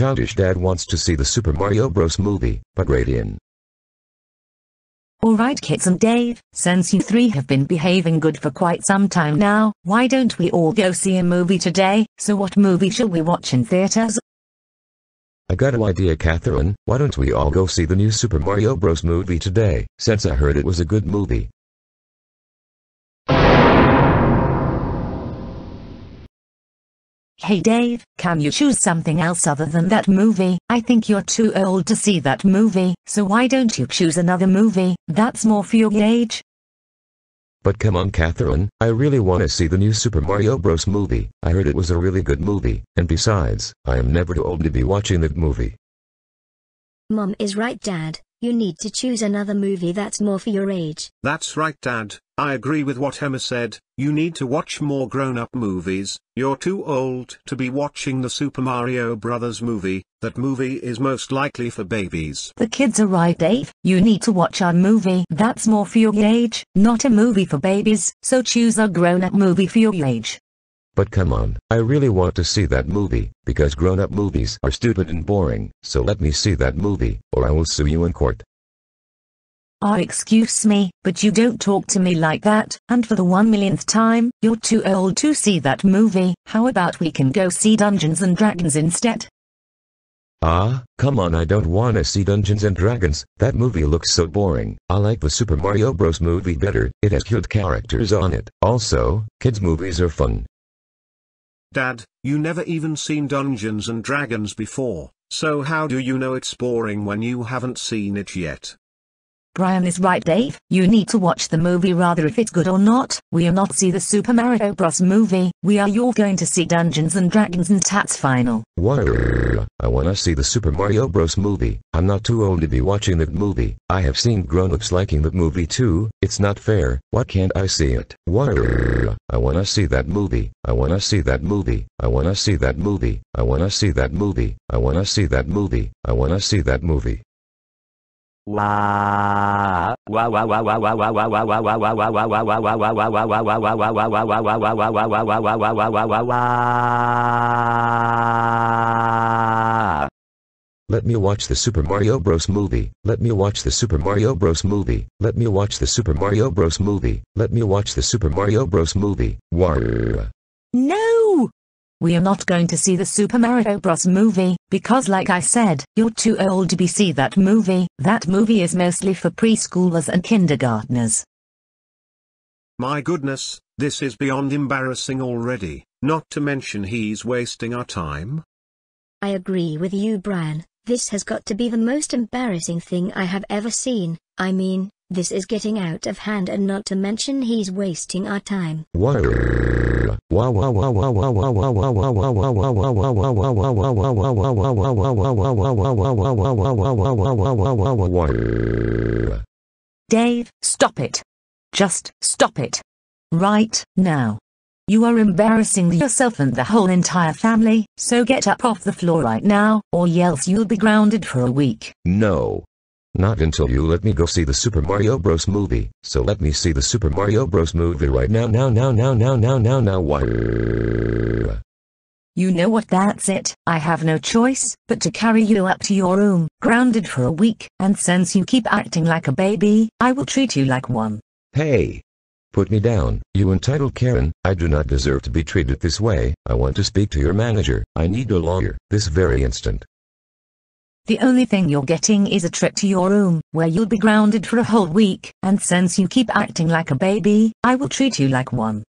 childish dad wants to see the Super Mario Bros. movie, but Radian. Alright kids and Dave, since you three have been behaving good for quite some time now, why don't we all go see a movie today? So what movie shall we watch in theaters? I got an idea Catherine, why don't we all go see the new Super Mario Bros. movie today, since I heard it was a good movie. Hey Dave, can you choose something else other than that movie? I think you're too old to see that movie, so why don't you choose another movie that's more for your age? But come on Catherine, I really want to see the new Super Mario Bros. movie. I heard it was a really good movie, and besides, I am never too old to be watching that movie. Mom is right dad, you need to choose another movie that's more for your age. That's right dad, I agree with what Emma said, you need to watch more grown-up movies, you're too old to be watching the Super Mario Brothers movie, that movie is most likely for babies. The kids are right Dave, you need to watch our movie that's more for your age, not a movie for babies, so choose a grown-up movie for your age. But come on, I really want to see that movie, because grown-up movies are stupid and boring, so let me see that movie, or I will sue you in court. Ah, excuse me, but you don't talk to me like that, and for the one millionth time, you're too old to see that movie, how about we can go see Dungeons and Dragons instead? Ah, come on I don't wanna see Dungeons and Dragons, that movie looks so boring. I like the Super Mario Bros. movie better, it has cute characters on it. Also, kids movies are fun. Dad, you never even seen Dungeons and Dragons before, so how do you know it's boring when you haven't seen it yet? Brian is right Dave, you need to watch the movie rather if it's good or not, we are not see the Super Mario Bros. movie, we are you going to see Dungeons and Dragons and Tats final. What? I wanna see the Super Mario Bros. movie. I'm not too old to be watching that movie. I have seen grown-ups liking that movie too. It's not fair. Why can't I see it? What? I wanna see that movie. I wanna see that movie. I wanna see that movie. I wanna see that movie. I wanna see that movie. I wanna see that movie. Let me watch the Super Mario Bros. movie. Let me watch the Super Mario Bros. movie. Let me watch the Super Mario Bros. movie. Let me watch the Super Mario Bros. movie. War. No! We are not going to see the Super Mario Bros. movie, because like I said, you're too old to be see that movie, that movie is mostly for preschoolers and kindergartners. My goodness, this is beyond embarrassing already, not to mention he's wasting our time. I agree with you Brian, this has got to be the most embarrassing thing I have ever seen, I mean, this is getting out of hand and not to mention he's wasting our time. Dave, stop it. Just stop it. Right now. You are embarrassing yourself and the whole entire family, so get up off the floor right now, or else you'll be grounded for a week. No. Not until you let me go see the Super Mario Bros. movie. So let me see the Super Mario Bros. movie right now now now now now now now now War. You know what that's it, I have no choice, but to carry you up to your room, grounded for a week, and since you keep acting like a baby, I will treat you like one. Hey. Put me down, you entitled Karen, I do not deserve to be treated this way, I want to speak to your manager, I need a lawyer, this very instant. The only thing you're getting is a trip to your room, where you'll be grounded for a whole week, and since you keep acting like a baby, I will treat you like one.